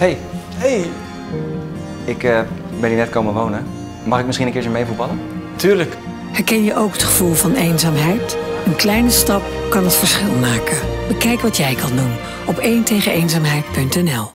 Hey, Hey, ik eh, ben hier net komen wonen. Mag ik misschien een keertje mee voetballen? tuurlijk. Herken je ook het gevoel van eenzaamheid? Een kleine stap kan het verschil maken. Bekijk wat jij kan doen op 1tegeneenzaamheid.nl